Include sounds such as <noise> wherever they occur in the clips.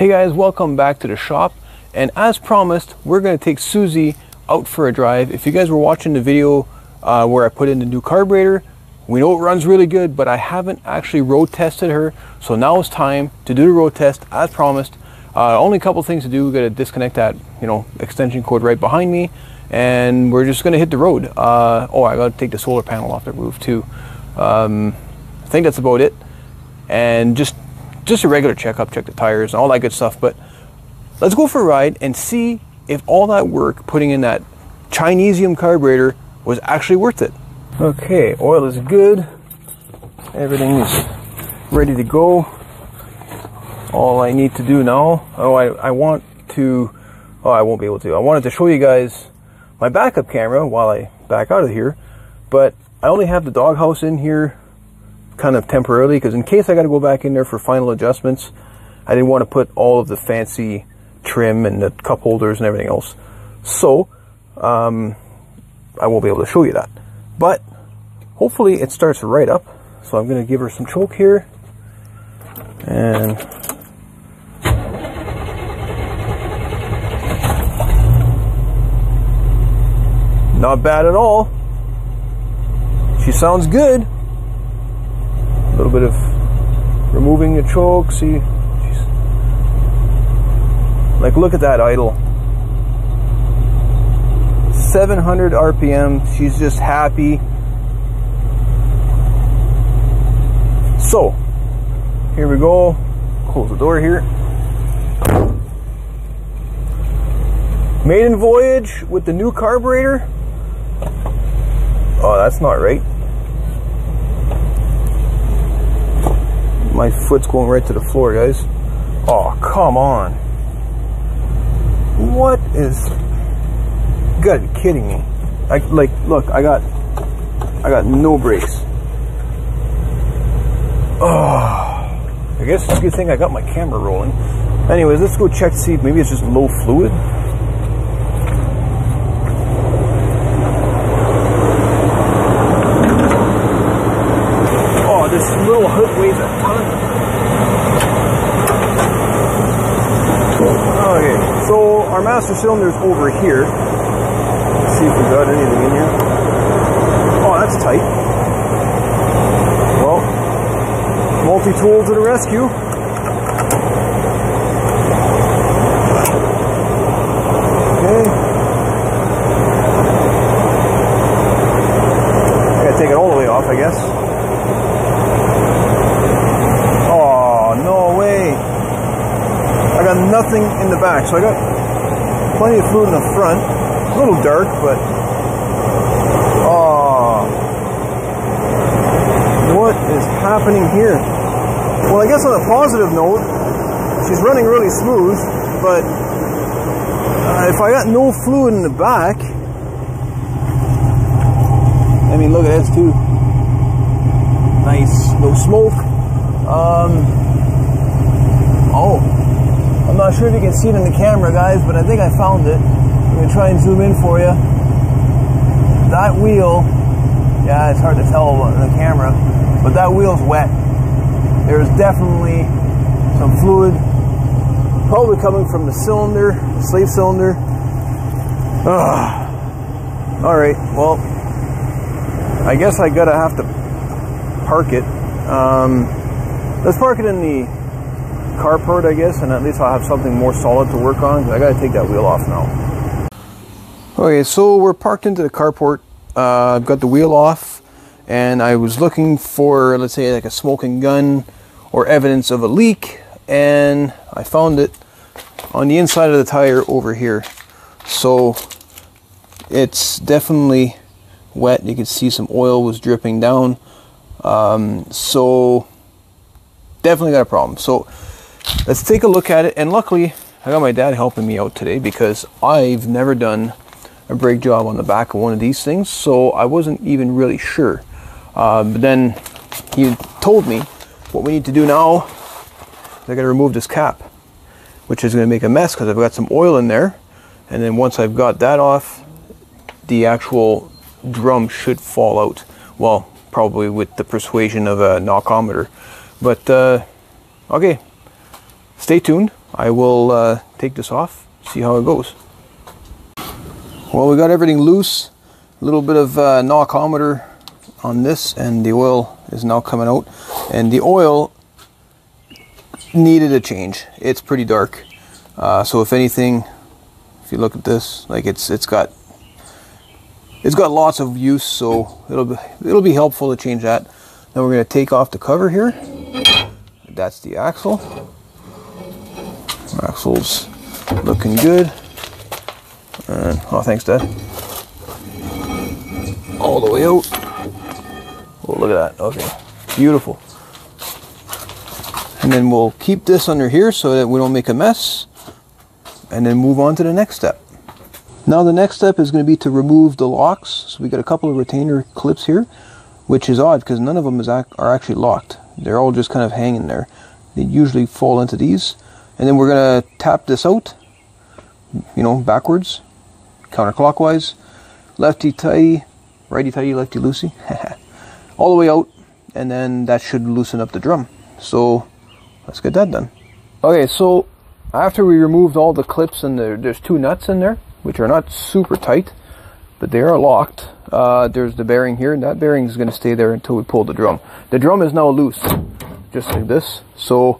Hey guys, welcome back to the shop. And as promised, we're going to take Suzy out for a drive. If you guys were watching the video uh, where I put in the new carburetor, we know it runs really good, but I haven't actually road tested her. So now it's time to do the road test as promised. Uh, only a couple things to do. We got to disconnect that, you know, extension cord right behind me, and we're just going to hit the road. Uh, oh, I got to take the solar panel off the roof too. Um, I think that's about it. And just just a regular checkup, check the tires and all that good stuff. But let's go for a ride and see if all that work putting in that Chinesium carburetor was actually worth it. Okay, oil is good. Everything is ready to go. All I need to do now, oh, I, I want to, oh, I won't be able to. I wanted to show you guys my backup camera while I back out of here, but I only have the doghouse in here kind of temporarily because in case I got to go back in there for final adjustments, I didn't want to put all of the fancy trim and the cup holders and everything else. So, um, I won't be able to show you that. But hopefully it starts right up. So I'm going to give her some choke here. And not bad at all. She sounds good little bit of removing the choke. See, like look at that idle. 700 RPM. She's just happy. So, here we go. Close the door here. Maiden voyage with the new carburetor. Oh, that's not right. My foot's going right to the floor, guys. Oh, come on. What is... You gotta be kidding me. I, like, look, I got... I got no brakes. Oh, I guess it's a good thing I got my camera rolling. Anyways, let's go check to see if maybe it's just low fluid. Master cylinder's over here. Let's see if we got anything in here. Oh, that's tight. Well, multi-tool to the rescue. Okay. Gotta take it all the way off, I guess. Oh, no way. I got nothing in the back, so I got plenty of food in the front. A little dark, but oh, what is happening here? Well, I guess on a positive note, she's running really smooth, but uh, if I got no fluid in the back, I mean, look at that too. Nice, no smoke. Um, I'm not sure if you can see it in the camera, guys, but I think I found it. I'm going to try and zoom in for you. That wheel, yeah, it's hard to tell on the camera, but that wheel's wet. There's definitely some fluid, probably coming from the cylinder, the slave cylinder. Ugh. All right, well, I guess I gotta have to park it. Um, let's park it in the carport, I guess, and at least I'll have something more solid to work on. I gotta take that wheel off now. Okay, so we're parked into the carport. Uh, I've got the wheel off, and I was looking for, let's say, like a smoking gun or evidence of a leak, and I found it on the inside of the tire over here. So it's definitely wet. You can see some oil was dripping down. Um, so definitely got a problem. So let's take a look at it. And luckily, I got my dad helping me out today because I've never done a brake job on the back of one of these things, so I wasn't even really sure. Uh, but then he told me what we need to do now is I got to remove this cap, which is going to make a mess because I've got some oil in there. And then once I've got that off, the actual drum should fall out. Well, probably with the persuasion of a knockometer. But uh, okay, stay tuned. I will uh, take this off, see how it goes. Well, we got everything loose. A little bit of uh, knockometer on this, and the oil is now coming out. And the oil needed a change. It's pretty dark. Uh, so if anything, if you look at this, like it's it's got it's got lots of use, so it'll be it'll be helpful to change that. Then we're going to take off the cover here. That's the axle. Axle's looking good. And, oh, thanks, Dad. All the way out. Oh, look at that. Okay, beautiful. And then we'll keep this under here so that we don't make a mess. And then move on to the next step. Now the next step is going to be to remove the locks. So we got a couple of retainer clips here, which is odd because none of them is ac are actually locked. They're all just kind of hanging there. They usually fall into these. And then we're going to tap this out, you know, backwards counterclockwise, lefty tighty, righty tighty, lefty loosey, <laughs> all the way out, and then that should loosen up the drum. So let's get that done. Okay, so after we removed all the clips and the, there's two nuts in there, which are not super tight, but they are locked. Uh, there's the bearing here, and that bearing is going to stay there until we pull the drum. The drum is now loose, just like this. So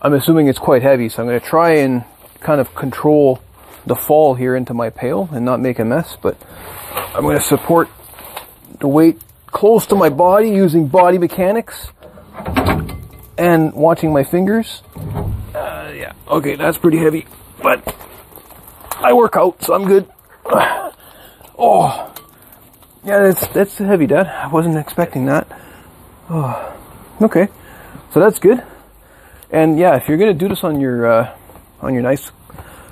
I'm assuming it's quite heavy, so I'm going to try and kind of control the fall here into my pail and not make a mess, but I'm going to support the weight close to my body using body mechanics and watching my fingers. Uh, yeah, okay, that's pretty heavy, but I work out, so I'm good. <sighs> Oh, yeah, that's that's heavy, Dad. I wasn't expecting that. Oh, <sighs> okay, so that's good. And yeah, if you're gonna do this on your uh, on your nice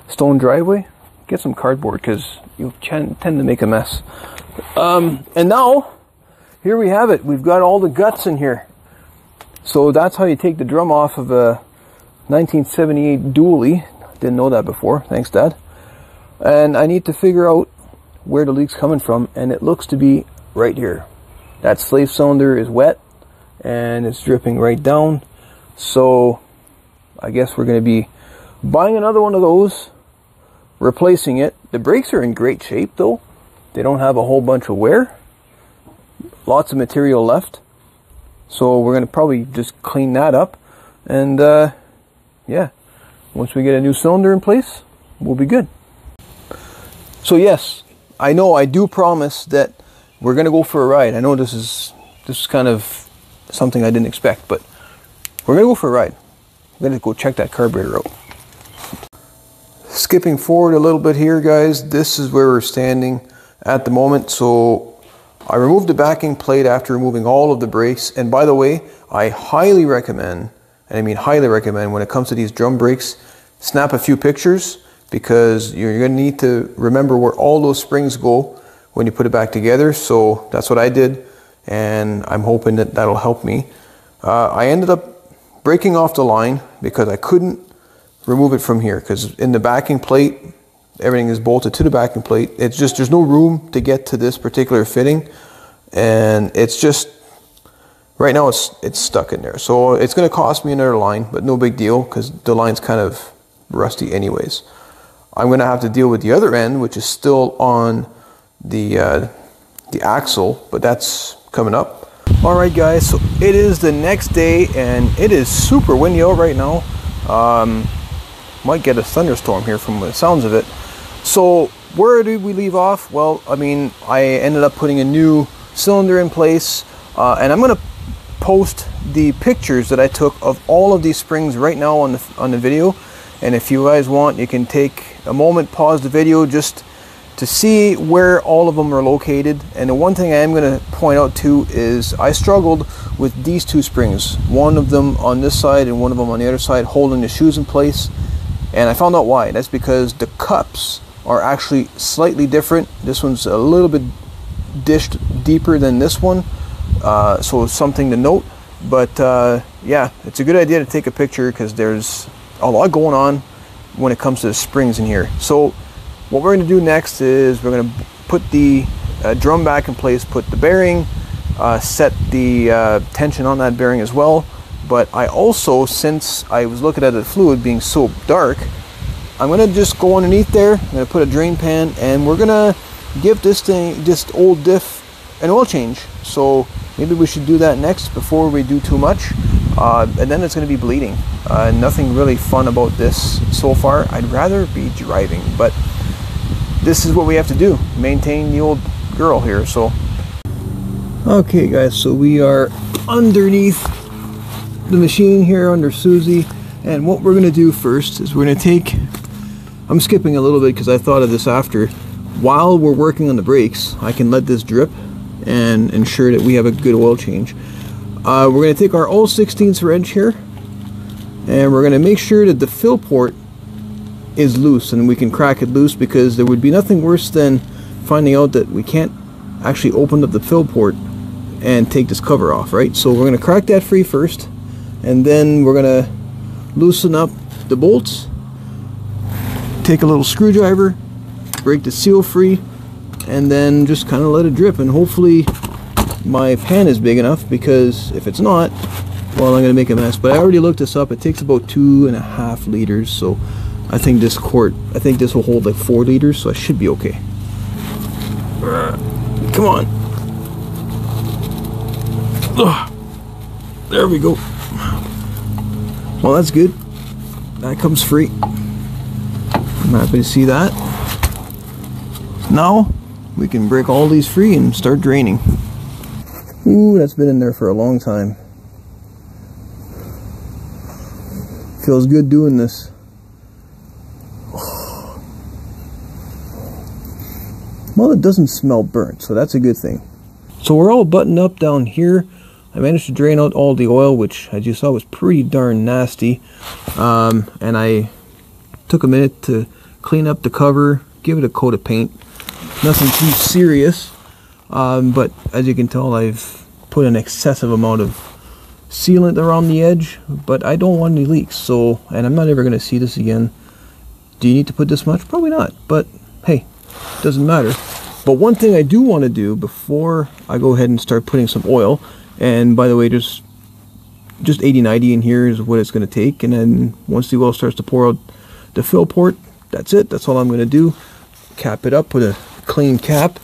stone driveway, get some cardboard because you tend to make a mess. Um, and now, here we have it. We've got all the guts in here. So that's how you take the drum off of a 1978 dually. Didn't know that before. Thanks, Dad. And I need to figure out where the leak's coming from, and it looks to be right here. That slave cylinder is wet, and it's dripping right down. So I guess we're going to be buying another one of those replacing it. The brakes are in great shape though. They don't have a whole bunch of wear. Lots of material left. So we're going to probably just clean that up. And uh, yeah, once we get a new cylinder in place, we'll be good. So yes, I know I do promise that we're going to go for a ride. I know this is this is kind of something I didn't expect, but we're going to go for a ride. I'm to go check that carburetor out. Skipping forward a little bit here, guys, this is where we're standing at the moment. So I removed the backing plate after removing all of the brakes. And by the way, I highly recommend, and I mean highly recommend when it comes to these drum brakes, snap a few pictures because you're to need to remember where all those springs go when you put it back together. So that's what I did. And I'm hoping that that'll help me. Uh, I ended up breaking off the line because I couldn't remove it from here because in the backing plate, everything is bolted to the backing plate. It's just, there's no room to get to this particular fitting. And it's just, right now it's, it's stuck in there. So it's going to cost me another line, but no big deal because the line's kind of rusty anyways. I'm going to have to deal with the other end, which is still on the, uh, the axle, but that's coming up. All right, guys, so it is the next day and it is super windy out right now. Um, might get a thunderstorm here from the sounds of it. So where did we leave off? Well, I mean, I ended up putting a new cylinder in place, uh, and I'm going to post the pictures that I took of all of these springs right now on the on the video. And if you guys want, you can take a moment, pause the video, just to see where all of them are located. And the one thing I am going to point out too is I struggled with these two springs. One of them on this side and one of them on the other side holding the shoes in place. And I found out why. That's because the cups are actually slightly different. This one's a little bit dished deeper than this one. Uh, so it's something to note. But uh, yeah, it's a good idea to take a picture because there's a lot going on when it comes to the springs in here. So what we're going to do next is we're going to put the uh, drum back in place, put the bearing, uh, set the uh, tension on that bearing as well, But I also, since I was looking at the fluid being so dark, I'm gonna just go underneath there. I'm gonna put a drain pan, and we're gonna give this thing, this old diff, an oil change. So maybe we should do that next before we do too much. Uh, and then it's going to be bleeding. Uh, nothing really fun about this so far. I'd rather be driving, but this is what we have to do maintain the old girl here. So, okay, guys, so we are underneath the machine here under Suzy, and what we're to do first is we're to take. I'm skipping a little bit because I thought of this after. While we're working on the brakes, I can let this drip and ensure that we have a good oil change. Uh, we're to take our old 16th wrench here and we're to make sure that the fill port is loose and we can crack it loose because there would be nothing worse than finding out that we can't actually open up the fill port and take this cover off, right? So we're going to crack that free first and then we're going to loosen up the bolts, take a little screwdriver, break the seal free, and then just kind of let it drip. And hopefully my pan is big enough because if it's not well I'm gonna make a mess. But I already looked this up. It takes about two and a half liters so I think this quart I think this will hold like four liters so I should be okay. Come on. Ugh. there we go. Well that's good. That comes free. I'm happy to see that. Now we can break all these free and start draining. Ooh, that's been in there for a long time. Feels good doing this. Well, it doesn't smell burnt, so that's a good thing. So we're all buttoned up down here. I managed to drain out all the oil, which, as you saw, was pretty darn nasty. Um, and I took a minute to clean up the cover, give it a coat of paint. Nothing too serious. Um, but as you can tell, I've put an excessive amount of sealant around the edge, but I don't want any leaks. So, and I'm not ever going to see this again. Do you need to put this much? Probably not. But hey, doesn't matter. But one thing I do want to do before I go ahead and start putting some oil, and by the way, just just 80-90 in here is what it's going to take. And then once the oil starts to pour out the fill port, that's it. That's all I'm going to do. Cap it up with a clean cap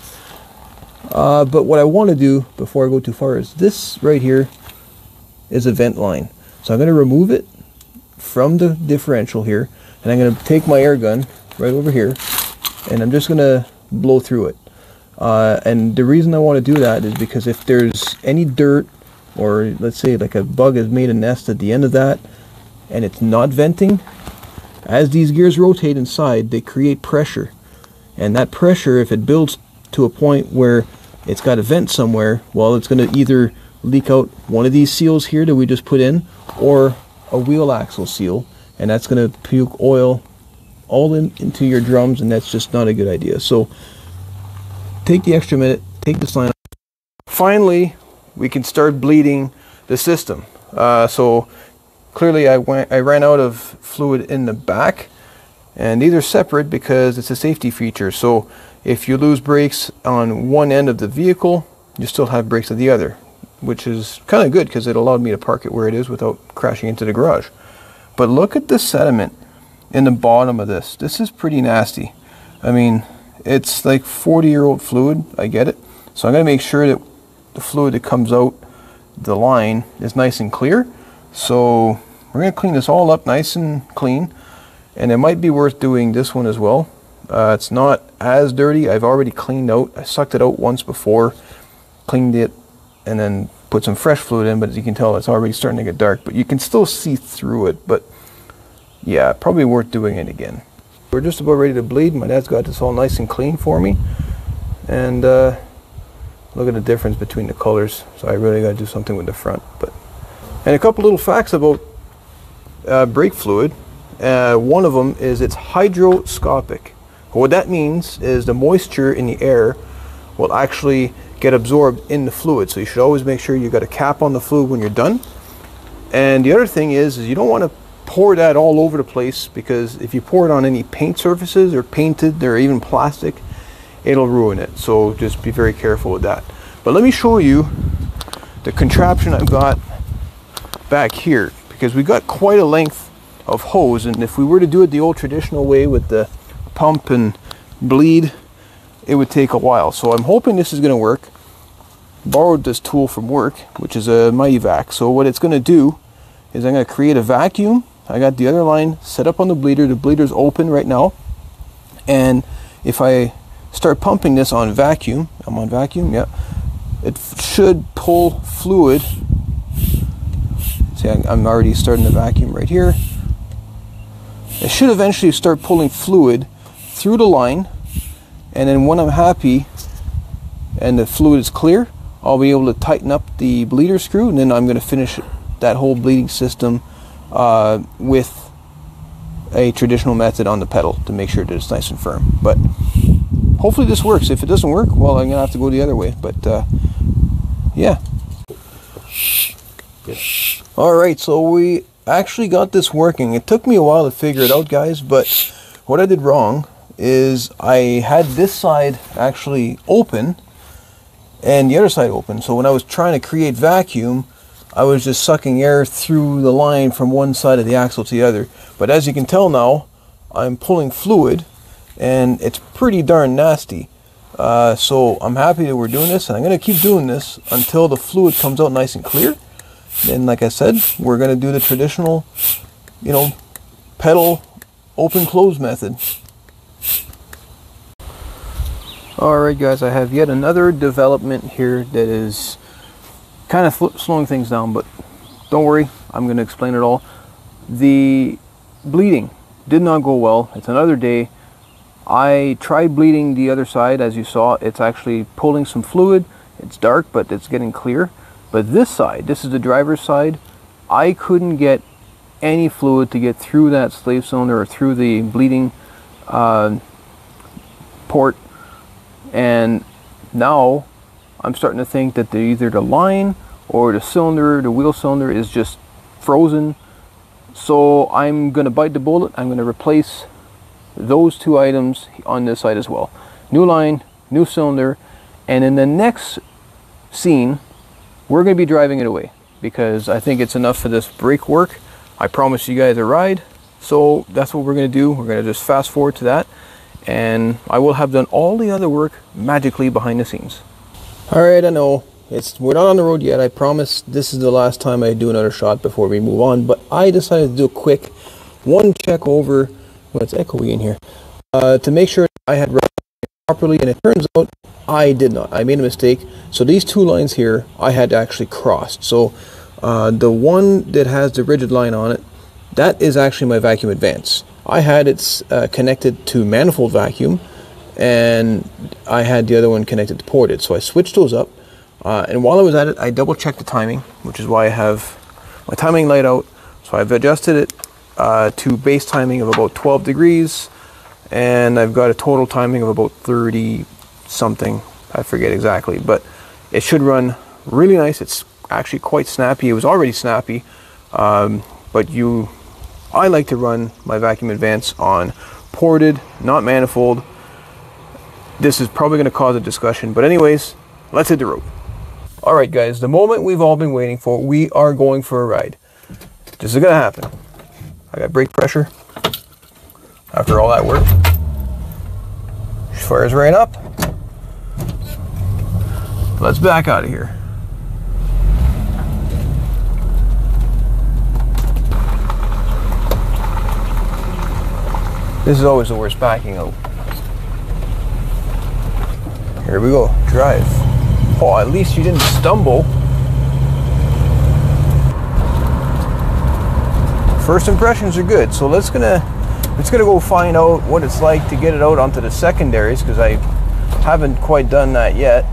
uh, but what I want to do before I go too far is this right here is a vent line. So I'm going to remove it from the differential here and I'm going to take my air gun right over here and I'm just going to blow through it. Uh, and the reason I want to do that is because if there's any dirt or let's say like a bug has made a nest at the end of that and it's not venting, as these gears rotate inside, they create pressure. And that pressure, if it builds to a point where it's got a vent somewhere, well, it's going to either leak out one of these seals here that we just put in or a wheel axle seal, and that's going to puke oil all in, into your drums, and that's just not a good idea. So take the extra minute, take this line. Finally, we can start bleeding the system. Uh, so clearly I went, I ran out of fluid in the back, and these are separate because it's a safety feature. So if you lose brakes on one end of the vehicle, you still have brakes at the other, which is kind of good because it allowed me to park it where it is without crashing into the garage. But look at the sediment in the bottom of this. This is pretty nasty. I mean, it's like 40 year old fluid. I get it. So I'm going to make sure that the fluid that comes out the line is nice and clear. So we're going to clean this all up nice and clean. And it might be worth doing this one as well uh, it's not as dirty. I've already cleaned out. I sucked it out once before, cleaned it, and then put some fresh fluid in. But as you can tell, it's already starting to get dark. But you can still see through it. But yeah, probably worth doing it again. We're just about ready to bleed. My dad's got this all nice and clean for me. And uh, look at the difference between the colors. So I really got to do something with the front. But And a couple little facts about uh, brake fluid. Uh, one of them is it's hydroscopic. What that means is the moisture in the air will actually get absorbed in the fluid. So you should always make sure you got a cap on the fluid when you're done. And the other thing is, is you don't want to pour that all over the place because if you pour it on any paint surfaces or painted or even plastic, it'll ruin it. So just be very careful with that. But let me show you the contraption I've got back here because we got quite a length of hose and if we were to do it the old traditional way with the pump and bleed it would take a while so I'm hoping this is going to work borrowed this tool from work which is a Mityvac so what it's going to do is I'm going to create a vacuum I got the other line set up on the bleeder. The bleeder's open right now. And if I start pumping this on vacuum I'm on vacuum yeah it should pull fluid. See I'm already starting the vacuum right here. It should eventually start pulling fluid through the line. And then when I'm happy and the fluid is clear I'll be able to tighten up the bleeder screw. And then I'm going to finish that whole bleeding system uh, with a traditional method on the pedal to make sure that it's nice and firm. But hopefully this works. If it doesn't work well I'm gonna have to go the other way but uh, yeah. All right so we actually got this working. It took me a while to figure it out, guys, but what I did wrong is I had this side actually open and the other side open. So when I was trying to create vacuum, I was just sucking air through the line from one side of the axle to the other. But as you can tell now, I'm pulling fluid and it's pretty darn nasty. Uh, so I'm happy that we're doing this and I'm going to keep doing this until the fluid comes out nice and clear. And like I said, we're going to do the traditional, you know, pedal open close method. Alright guys, I have yet another development here that is kind of slowing things down, but don't worry, I'm going to explain it all. The bleeding did not go well. It's another day. I tried bleeding the other side, as you saw. It's actually pulling some fluid. It's dark, but it's getting clear. But this side, this is the driver's side, I couldn't get any fluid to get through that slave cylinder or through the bleeding uh, port. And now I'm starting to think that the, either the line or the cylinder, the wheel cylinder is just frozen. So I'm going to bite the bullet. I'm going to replace those two items on this side as well. New line, new cylinder, and in the next scene, we're going to be driving it away because I think it's enough for this brake work. I promised you guys a ride. So that's what we're going to do. We're going to just fast forward to that. And I will have done all the other work magically behind the scenes. All right, I know. It's, we're not on the road yet. I promise this is the last time I do another shot before we move on. But I decided to do a quick one check over. Well, it's echoey in here. Uh, to make sure I had properly. And it turns out I did not. I made a mistake. So these two lines here, I had actually crossed. So uh, the one that has the rigid line on it, that is actually my vacuum advance. I had it uh, connected to manifold vacuum and I had the other one connected to ported. So I switched those up. Uh, and while I was at it, I double checked the timing, which is why I have my timing light out. So I've adjusted it uh, to base timing of about 12 degrees and I've got a total timing of about 30 something. I forget exactly, but it should run really nice. It's actually quite snappy. It was already snappy, um, but you, I like to run my vacuum advance on ported, not manifold. This is probably going to cause a discussion, but anyways, let's hit the road. All right, guys, the moment we've all been waiting for, we are going for a ride. This is to happen. I got brake pressure after all that work. She fires right up. Let's back out of here. This is always the worst backing out. Here we go, drive. Oh, at least you didn't stumble. First impressions are good, so let's gonna it's to go find out what it's like to get it out onto the secondaries because I haven't quite done that yet.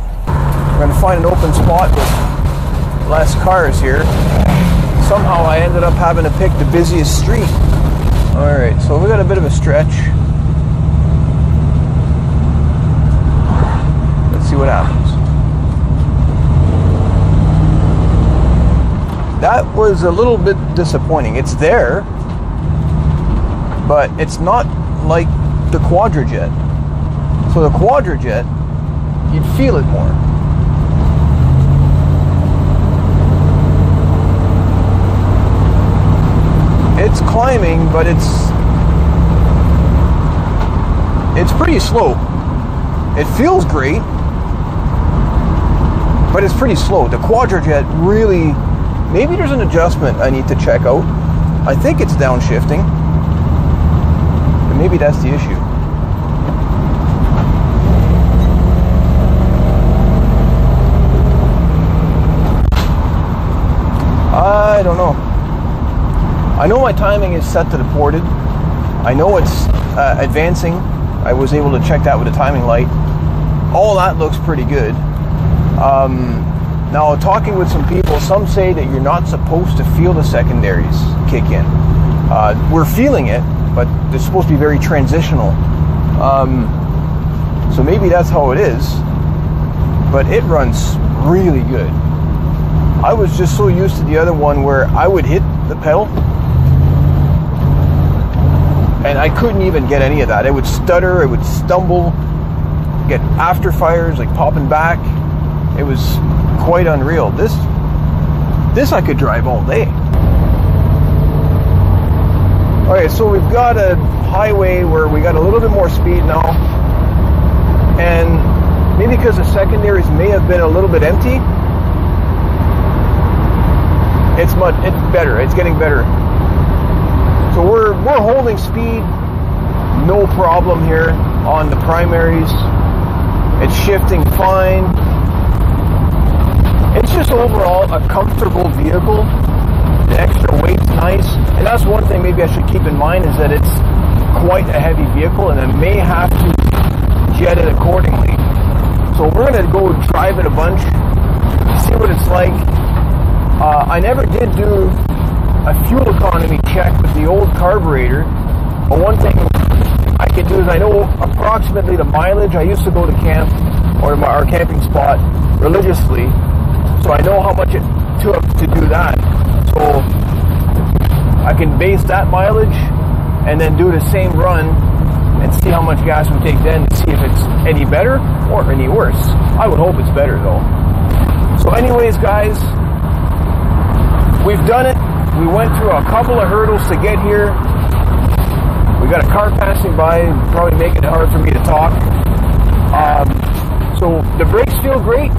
We're to find an open spot with less cars here. Somehow I ended up having to pick the busiest street. Alright, so we got a bit of a stretch. Let's see what happens. That was a little bit disappointing. It's there, but it's not like the Quadrajet. So the Quadrajet, you'd feel it more. it's climbing, but it's it's pretty slow. It feels great, but it's pretty slow. The Quadrajet really, maybe there's an adjustment I need to check out. I think it's downshifting, and maybe that's the issue. I don't know. I know my timing is set to the ported. I know it's uh, advancing. I was able to check that with the timing light. All that looks pretty good. Um, now, talking with some people, some say that you're not supposed to feel the secondaries kick in. Uh, we're feeling it, but they're supposed to be very transitional. Um, so maybe that's how it is. But it runs really good. I was just so used to the other one where I would hit the pedal and I couldn't even get any of that. It would stutter, it would stumble, get after fires like popping back. It was quite unreal. This this I could drive all day. Okay, so we've got a highway where we got a little bit more speed now. And maybe because the secondaries may have been a little bit empty, it's much it's better. It's getting better. So we're we're holding speed, no problem here on the primaries. It's shifting fine. It's just overall a comfortable vehicle. The extra weight's nice, and that's one thing maybe I should keep in mind is that it's quite a heavy vehicle, and I may have to jet it accordingly. So we're gonna go drive it a bunch, see what it's like. Uh, I never did do a fuel economy check with the old carburetor. But one thing I can do is I know approximately the mileage. I used to go to camp or our camping spot religiously, so I know how much it took to do that. So I can base that mileage and then do the same run and see how much gas we take then to see if it's any better or any worse. I would hope it's better though. So anyways, guys, we've done it. We went through a couple of hurdles to get here. We got a car passing by, probably making it hard for me to talk. Um, so the brakes feel great.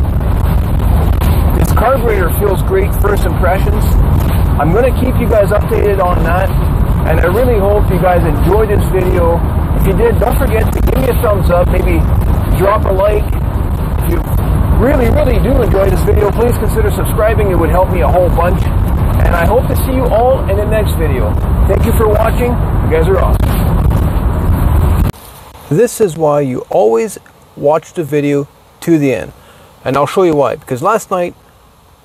Carburetor feels great. First impressions. I'm going to keep you guys updated on that, and I really hope you guys enjoyed this video. If you did, don't forget to give me a thumbs up. Maybe drop a like. If you really, really do enjoy this video, please consider subscribing. It would help me a whole bunch and I hope to see you all in the next video. Thank you for watching. You guys are awesome. This is why you always watch the video to the end. And I'll show you why. Because last night,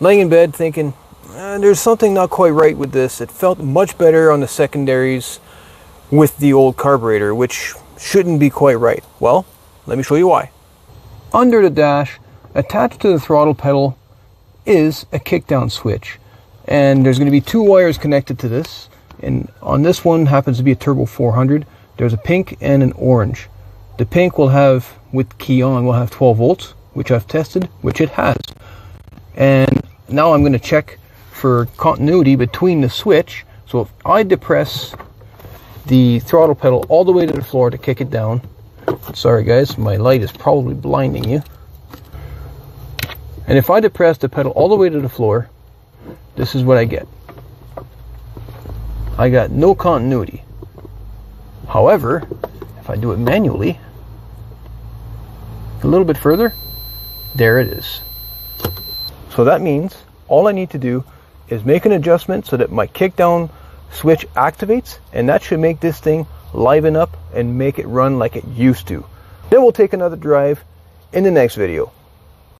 laying in bed thinking, eh, there's something not quite right with this. It felt much better on the secondaries with the old carburetor, which shouldn't be quite right. Well, let me show you why. Under the dash, attached to the throttle pedal, is a kickdown switch and there's going to be two wires connected to this and on this one happens to be a turbo 400 there's a pink and an orange the pink will have with key on will have 12 volts which I've tested which it has and now I'm going to check for continuity between the switch so if I depress the throttle pedal all the way to the floor to kick it down sorry guys my light is probably blinding you and if I depress the pedal all the way to the floor this is what I get. I got no continuity. However, if I do it manually, a little bit further, there it is. So that means all I need to do is make an adjustment so that my kickdown switch activates and that should make this thing liven up and make it run like it used to. Then we'll take another drive in the next video.